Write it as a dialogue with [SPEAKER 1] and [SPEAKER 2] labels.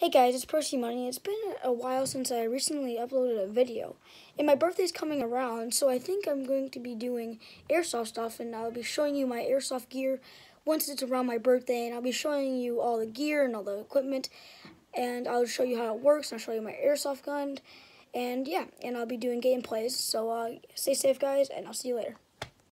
[SPEAKER 1] Hey guys, it's ProC Money. It's been a while since I recently uploaded a video. And my birthday's coming around, so I think I'm going to be doing airsoft stuff and I'll be showing you my airsoft gear once it's around my birthday and I'll be showing you all the gear and all the equipment and I'll show you how it works and I'll show you my airsoft gun and yeah, and I'll be doing gameplays. So uh, stay safe guys and I'll see you later.